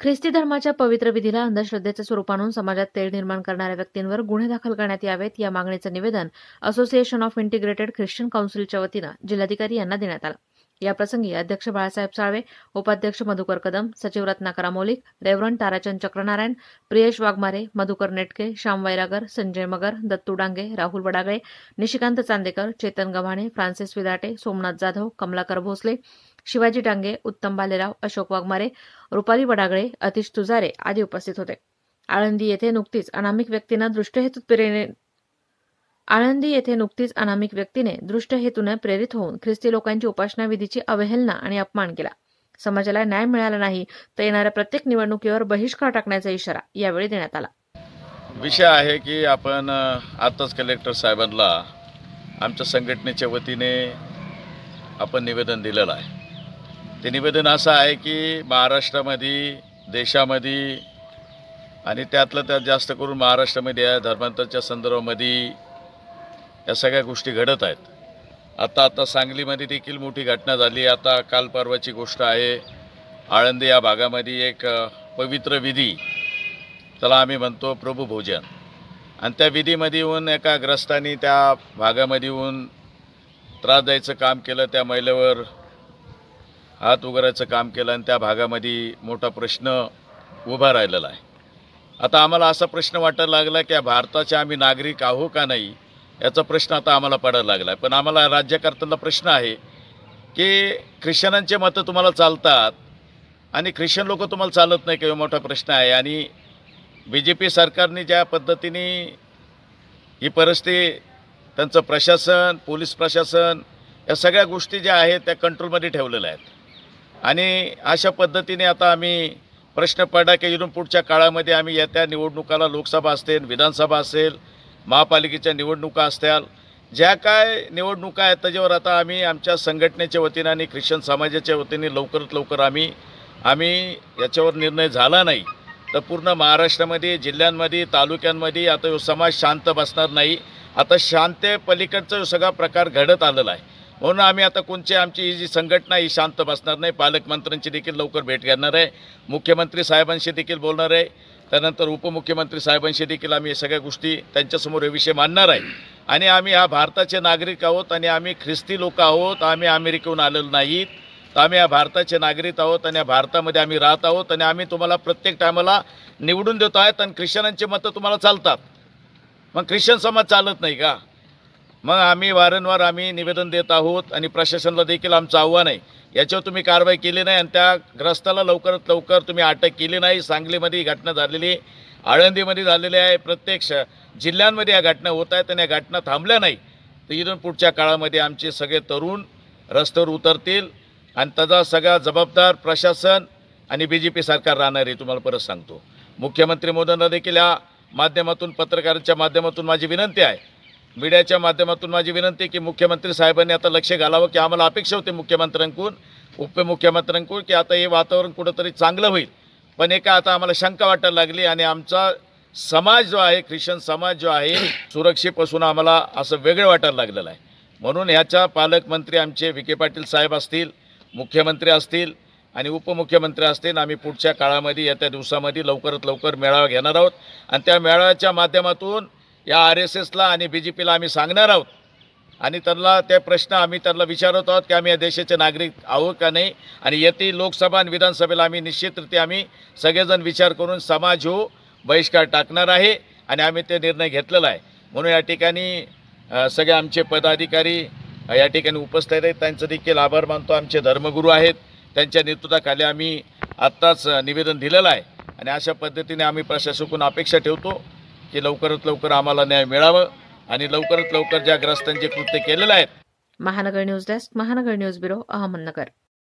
ख्रिस्ती धर्माच्या पवित्र विधीला अंधश्रद्धेच्या स्वरूपानून समाजात तेढ निर्माण करणाऱ्या व्यक्तींवर गुन्हे दाखल करण्यात यावेत या मागणीचं निवेदन असोसिएशन ऑफ इंटिग्रेटेड ख्रिश्चन काउन्सिलच्या वतीनं जिल्हाधिकारी यांना देण्यात आलं. याप्रसंगी अध्यक्ष बाळासाहेब साळवे उपाध्यक्ष मधुकर कदम सचिव रत्नाकर मौलिक रेवरन ताराचंद चक्रनारायण प्रियेश वाघमारे मधुकर नेटके श्याम वैरागर संजय मगर दत्तू डांगे राहुल वडागळे निशिकांत चांदेकर चेतन गव्हाणे फ्रान्सिस विदाटे सोमनाथ जाधव कमलाकर भोसले शिवाजी डांगे उत्तम बालेराव अशोक वाघमारे रुपाली वडागळे अतिश तुजारे आदी उपस्थित होते. आळंदी येथे नुकतीच अनामिक व्यक्तींना दृष्टहेतू प्रेरे आळंदी येथे नुकतीच अनामिक व्यक्तीने दृष्टहेतूने प्रेरित होऊन ख्रिस्ती लोकांची उपासना विधीची अवहेलना आणि अपमान केला. समाजाला न्याय मिळाला नाही तर येणाऱ्या प्रत्येक निवडणुकीवर बहिष्कार टाकण्याचा इशारा यावेळी देण्यात आला. विषय आहे की आपण आताच कलेक्टर साहेबांना आमच्या संघटनेच्या वतीने आपण निवेदन दिलेलं आहे. ते निवेदन असं आहे की महाराष्ट्रामध्ये देशामध्ये आणि त्यातलं त्यात जास्त करून महाराष्ट्रामध्ये या धर्मांतरच्या संदर्भामध्ये या सगळ्या गोष्टी घडत आहेत. आता आता सांगलीमध्ये देखील मोठी घटना झाली. आता काल परवाची गोष्ट आहे आळंदी या भागामध्ये एक पवित्र विधी त्याला आम्ही म्हणतो प्रभू भोजन. आणि त्या विधीमध्ये येऊन एका ग्रस्तानी त्या भागामध्ये येऊन त्रास द्यायचं काम केलं. त्या महिलेवर हात उगारायचं काम केलं आणि त्या भागामध्ये मोठा प्रश्न उभा राहिलेला आहे. आता आम्हाला असा प्रश्न वाटायला लागला की भारताचे आम्ही नागरिक आहो का नाही याचा प्रश्न आता आम्हाला पडायला लागला आहे. पण आम्हाला राज्यकर्त्यांना प्रश्न आहे की ख्रिश्चनांचे मतं तुम्हाला चालतात आणि ख्रिश्चन लोक तुम्हाला चालत नाही किंवा मोठा प्रश्न आहे. आणि बी जे पी सरकारने ज्या पद्धतीने ही परिस्थिती त्यांचं प्रशासन पोलीस प्रशासन या सगळ्या गोष्टी ज्या आहेत त्या कंट्रोलमध्ये ठेवलेल्या आहेत. आणि अशा पद्धतीने आता आम्ही प्रश्न पडला की इथून पुढच्या काळामध्ये आम्ही येत्या निवडणुकाला लोकसभा असेल विधानसभा असेल महापालिकेच्या निवडणुका असतील ज्या काय निवडणुका आहेत त्याच्यावर आता आम्ही आमच्या संघटनेच्या वतीनं आणि ख्रिश्चन समाजाच्या वतीने लवकरात लवकर आम्ही आम्ही याच्यावर निर्णय झाला नाही. तर पूर्ण महाराष्ट्रामध्ये जिल्ह्यांमध्ये तालुक्यांमध्ये आता समाज शांत बसणार नाही. आता शांतपलीकडचा पलीकडचा सगळा प्रकार घडत आलेला आहे. हो म्हणून आम्ही आता कोणची आमची ही जी संघटना ही शांत बसणार नाही. पालकमंत्र्यांची देखील लवकर भेट घेणार आहे. मुख्यमंत्री साहेबांशी देखील बोलणार आहे. त्यानंतर उपमुख्यमंत्री साहेबांशी देखील आम्ही या सगळ्या गोष्टी त्यांच्यासमोर हे विषय मांडणार आहे. आणि आम्ही हा भारताचे नागरिक आहोत आणि आम्ही ख्रिस्ती लोक आहोत. आम्ही अमेरिकेहून आलेलो नाहीत. तर आम्ही या भारताचे नागरिक आहोत आणि या भारतामध्ये आम्ही राहत आहोत आणि आम्ही तुम्हाला प्रत्येक टायमाला निवडून देतो आहेत आणि ख्रिश्चनांची मतं तुम्हाला चालतात. मग ख्रिश्चन समाज चालत नाही का? मग आम्ही वारंवार आम्ही निवेदन देत आहोत आणि प्रशासनाला देखील आमचं आव्हान आहे. याच्यावर तुम्ही कारवाई केली नाही आणि त्या ग्रस्ताला लवकरात लवकर तुम्ही अटक केली नाही. सांगलीमध्ये ही घटना झालेली आहे. आळंदीमध्ये झालेली आहे. प्रत्येक श जिल्ह्यांमध्ये या घटना होत आहेत आणि या घटना थांबल्या नाही. तर इथून पुढच्या काळामध्ये आमचे सगळे तरुण रस्त्यावर उतरतील आणि त्याचा सगळा जबाबदार प्रशासन आणि बी जे पी सरकार राहणार आहे तुम्हाला परत सांगतो. मुख्यमंत्री मोदींना देखील या माध्यमातून पत्रकारांच्या माध्यमातून माझी विनंती आहे. मीडियाच्या माध्यमातून माझी विनंती आहे की मुख्यमंत्री साहेबांनी आता लक्ष घालावं की आम्हाला अपेक्षा होती मुख्यमंत्र्यांकडून उपमुख्यमंत्र्यांकडून की आता हे वातावरण कुठंतरी चांगलं होईल. पण एका आता आम्हाला शंका वाटायला लागली आणि आमचा समाज जो आहे ख्रिश्चन समाज जो आहे सुरक्षेपासून आम्हाला असं वेगळं वाटायला लागलेलं आहे. म्हणून ह्याच्या पालकमंत्री आमचे विखे पाटील साहेब असतील मुख्यमंत्री असतील आणि उपमुख्यमंत्री असतील आम्ही पुढच्या काळामध्ये येत्या दिवसामध्ये लवकरात लवकर मेळावा घेणार आहोत. आणि त्या मेळाव्याच्या माध्यमातून या आर एस एसला आणि बी जे पीला आम्ही सांगणार आहोत. आणि त्यांना ते प्रश्न आम्ही त्यांना विचारत आहोत की आम्ही या देशाचे नागरिक आहोत का नाही? आणि येथे लोकसभा आणि विधानसभेला आम्ही निश्चितरित्या आम्ही सगळेजण विचार करून समाज हो बहिष्कार टाकणार आहे आणि आम्ही ते निर्णय घेतलेला आहे. म्हणून या ठिकाणी सगळे आमचे पदाधिकारी या ठिकाणी उपस्थित आहेत. त्यांचं देखील आभार मानतो. आमचे धर्मगुरू आहेत. त्यांच्या नेतृत्वाखाली आम्ही आत्ताच निवेदन दिलेलं आहे. आणि अशा पद्धतीने आम्ही प्रशासकून अपेक्षा ठेवतो. की लवकरात लवकर आम्हाला न्याय मिळावं आणि लवकरात लवकर ज्या ग्रस्तांचे कृत्य केलेलं आहे Mahanagar news desk Mahanagar news bureau Ahmednagar.